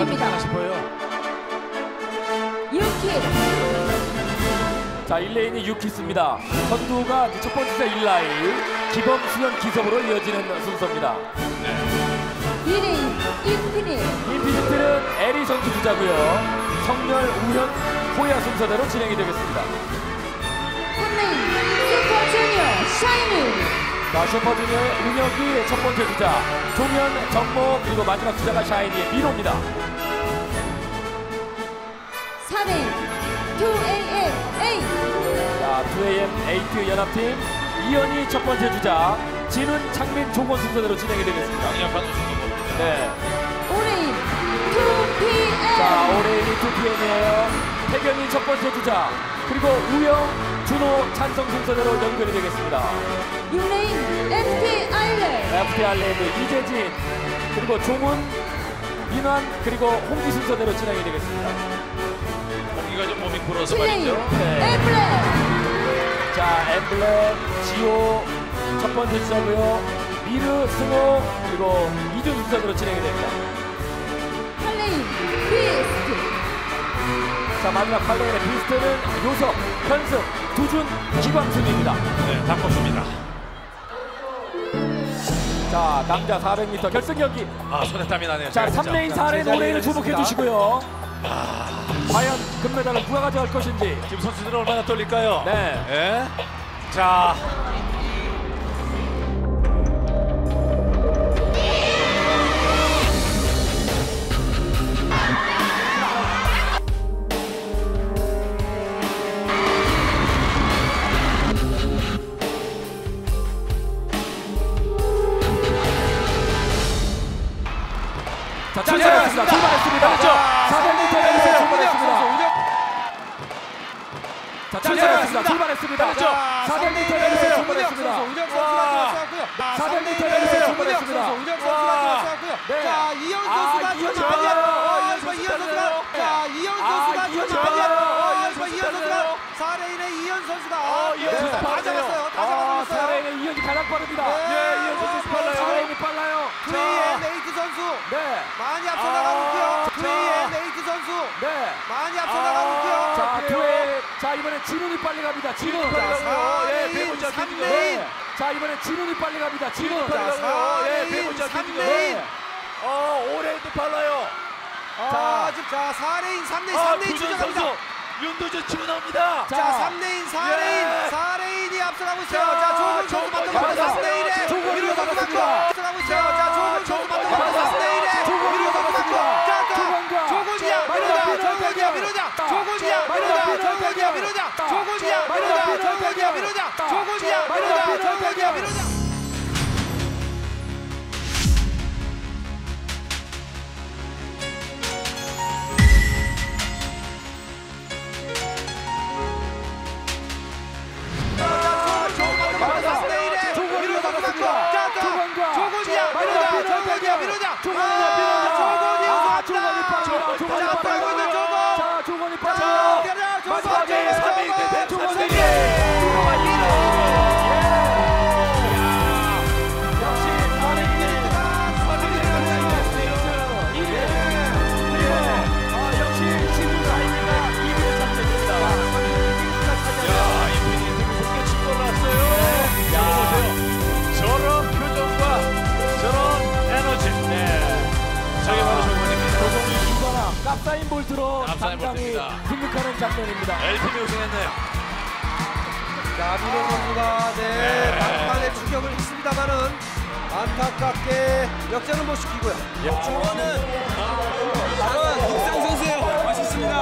입니다. 싶어요. 유키 자 1레인이 유키스입니다. 선두가 첫 번째 자 1레인 기범수현 기섭으로 이어지는 순서입니다. 2레인 인피니 인피니트는 엘이 첫 주자고요. 성열, 우현, 호야 순서대로 진행이 되겠습니다. 3레인 슈퍼주니어 샤이니 자 슈퍼주니어의 은혁이 첫 번째 주자, 종현, 정모 그리고 마지막 주자가 샤이니의 민호입니다. 4레인 2AM A 자 2AM 8 연합팀 이현이 첫 번째 주자, 진운, 창민, 조권 순서대로 진행이 되겠습니다. 강력한 우승입니다. 네. 5레인 2PM 자, 5레인이 2PM이에요. 택연이 첫 번째 주자. 그리고 우영, 준호, 찬성 순서대로 연결이 되겠습니다. 6레인 FT 아일랜드 FT 아일랜드 이재진, 그리고 종훈, 민환, 그리고 홍기 순서대로 진행이 되겠습니다. 홍기가 좀 몸이 불어서 7레인 말이죠. 네. 엠블랙 자, 엠블랙, 지호 첫 번째 주자고요. 미르, 승호, 그리고 이준 순서대로 진행이 됩니다. 자, 마지막 8레인의 비스트는 요섭, 현승, 두준, 기광 순입니다. 네, 바꿨습니다. 자, 남자 400m 결승 경기. 아, 손에 땀이 나네요. 자, 제가 3레인, 진짜. 4레인, 5레인을 주목해 주시고요. 과연 금메달을 누가 가져갈 것인지. 지금 선수들은 얼마나 떨릴까요? 네. 예. 자, 자, 출발했습니다. 출발했습니다. 자, 400m 여기서 출발했습니다. 자, 출발했습니다. 출발했습니다. 자, 400m 여기서 출발했습니다. 운영 선수가 들어왔고요. 400m 여기서 출발했습니다. 운영 선수가. 네. 자, 이현 아, 선수가. 어, 이현 이현 선수 이현 선수가 자, 이현 아, 선수가. 어, 이현 이현 선수 이현 선수가 선수가요. 4레인의 이현 선수가 어, 네, 다. 잡았어요. 다 아, 잡아줬어요. 4레인의 이현이 가장 빠릅니다. 선수 네. 많이 앞서 아, 나가고 있고요. 자. VN 메이트 선수 네. 많이 앞서 아, 나가고 있고요. 자? 두회 자, 이번엔 진훈이 빨리 갑니다. 진훈. 자, 예, 4레인, 배보자 김민호. 3레인. 네. 자, 이번엔 진훈이 빨리 갑니다. 진훈. 자, 가고요. 예, 4레인, 배보자 3레인. 김민호. 어, 오레인도 빨라요. 아, 지금 자, 4레인, 3레인, 아, 3레인 두준 추적합니다. 선수. 윤도준 치고 나옵니다. 자, 자, 3레인, 4레인, 예. 4레인이 앞서가고 있어요. 자, 자, 조금 선수 조금 맞고 맞았어요. 3레인에 조금 위로 선수 맞고. 앞서가고 있어요. 자, 조금 선수 맞고 맞았어요. 3레인에 조금 위로 선수 맞고 맞았습니다. 자, 자, 조금과 조금이야, 자, 미루냐, 맞았어요. 조금이야, 미루냐, 자, 조금이야, 자, 미루냐, 맞았어요. 조금이야, 미루냐, 자, 조금이야, 자, 미루냐, 맞았어요. 조금이야, 미루냐, 자, 조금이야, 자, 미루냐, 맞았어요. 조금이야, 미루냐. 볼트로 앞사이 당당히 볼트입니다. 승격하는 장면입니다. LPB 우승했네요. 나비로 선수가 네, 네, 막판에 추격을 했습니다만은 안타깝게 역전은 못 시키고요. 예. 저거는 저는 아, 육상 선수예요. 맛있습니다.